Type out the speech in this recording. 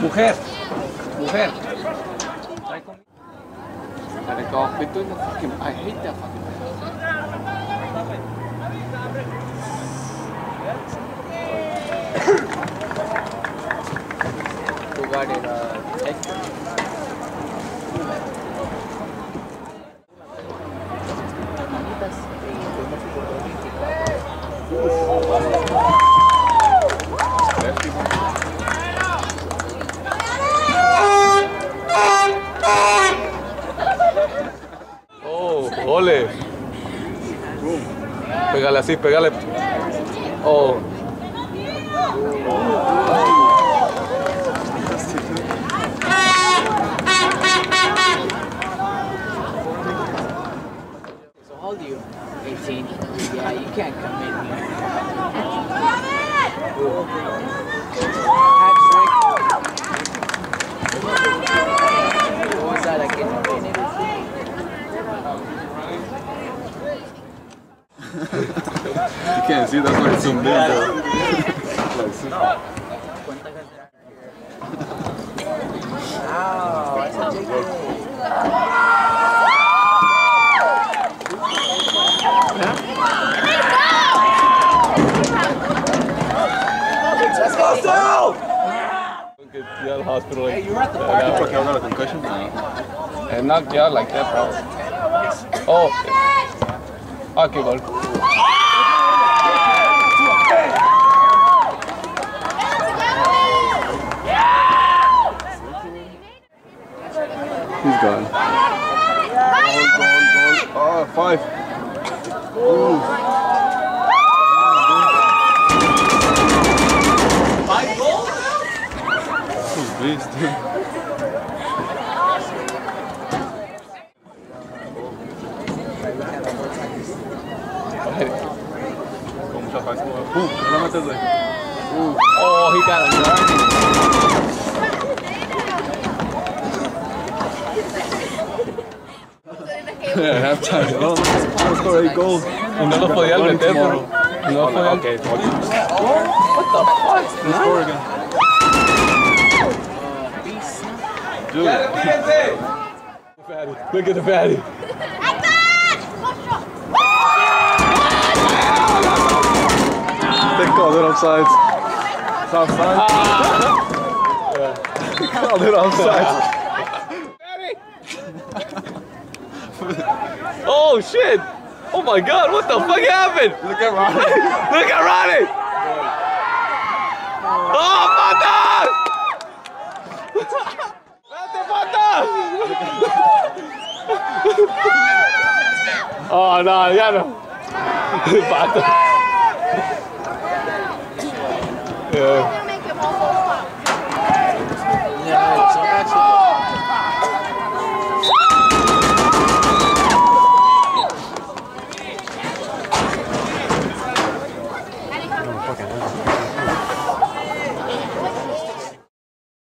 Mujer, mujer. Para que os pito in the fucking, I hate that fucking thing. Two guard in a. Oh, ole. Pégale así, pégale. Oh. You can't see, that's why it's zoomed in. Get you out hospital. Like, You're at the that. park. Okay, I got a concussion. No. And knocked you out like that, bro. Oh. Okay, bro. He's gone. Goal, goal, goal. Oh, five. Five He's a beast. Con mucha fuerza. ¡Pum! No la metes de. Oh, he got him. Yeah, halftime. Oh, let's score eight goals. Y no lo podía meter, bro. No podía. Okay, What the fuck? score again. Dude, Fatty. Look at the fatty. they called it offside. It's offside. Ah. called it offside. Oh shit! Oh my god, what the fuck happened? Look at Ronnie. Look at Ronnie! Oh, no, ya no. Pata. Yeah.